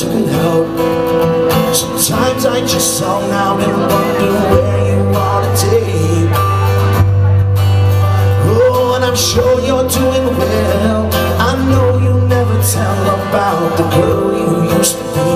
you can help. Sometimes I just zone out and wonder where you are today. Oh, and I'm sure you're doing well. I know you never tell about the girl you used to be.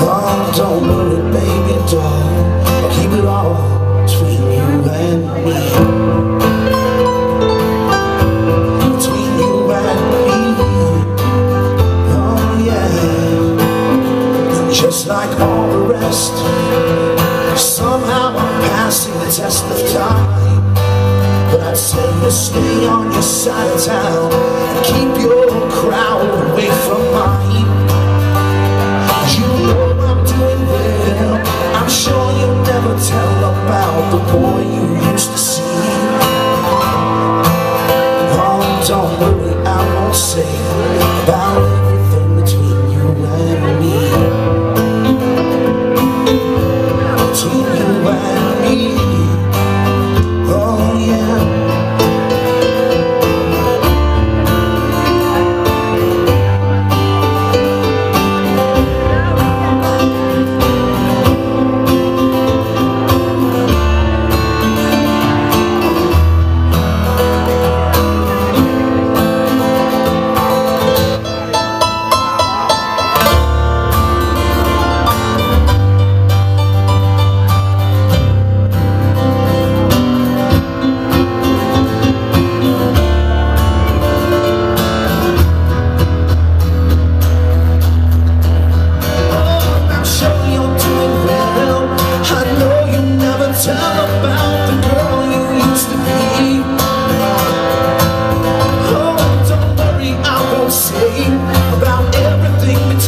Oh, don't worry, baby doll like all the rest, somehow I'm passing the test of time. But I'd say to stay on your side of town and keep your crowd away from mine. You know I'm doing well. I'm sure you'll never tell about the boy you used to see. Oh, don't worry, I won't say about everything